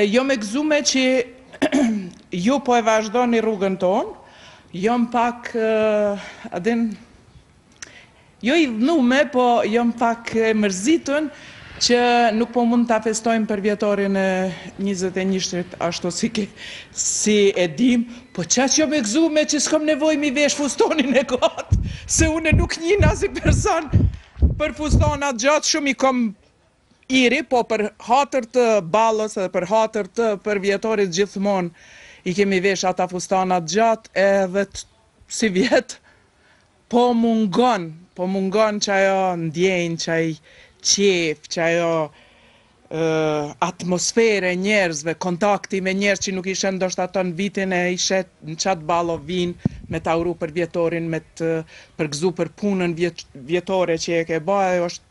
Jom e gëzume qe ju po e vazhdoni rrugën tonë, jom pak a din jo idhnume po jom pak e mërzitun që nuk po mund ta festojmë përvjetorin e njëzet e njështit ashtu si si e dim po qaq jom e gëzume që s'kam nevojë mi vesh fustonin e gat se une nuk njihna si person për fustona t'gjatë shumë i kom Iri, po për hatër të ballos edhe për hatër të përvjetorit gjithmonë i kemi veshë ata fustana t'gjatë edhe sivjet po mungon po mungon qajo ndjenjë qai qejf qajo atmosferë e njerëzve kontakti me njerëz që nuk i sheh ndoshta ato në vit e i sheh në qat ballo vin me ta uru përvjetorin me të përgëzu për punën vjetore që e ke ba ajo është